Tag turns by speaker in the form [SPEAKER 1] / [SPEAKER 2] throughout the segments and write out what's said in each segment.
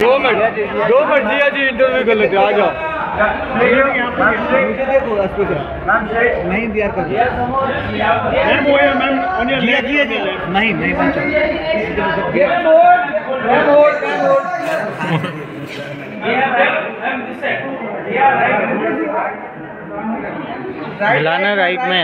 [SPEAKER 1] दो मिनट दो मिनट दिया जी इंटरव्यू कर लेते आ जाओ।
[SPEAKER 2] नहीं दिया कर
[SPEAKER 1] मैम वो है मैम
[SPEAKER 2] जिया जिया जी। नहीं नहीं पहुँचा
[SPEAKER 3] मिलाना राइट में।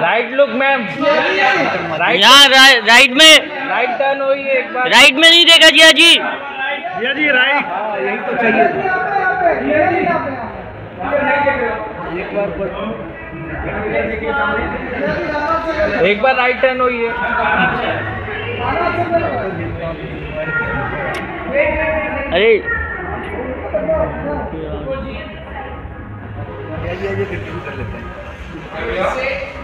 [SPEAKER 4] राइट लुक मैम राइट
[SPEAKER 3] यहाँ राइट में।
[SPEAKER 4] राइट टर्न हुई है एक बार।
[SPEAKER 3] राइट में नहीं देखा जिया जी।
[SPEAKER 1] जिया जी राइट
[SPEAKER 2] हाँ यही तो चाहिए एक बार पर
[SPEAKER 4] एक बार राइट टर्न हुई है
[SPEAKER 3] अरे
[SPEAKER 2] कंटिन्यू कर लेते हैं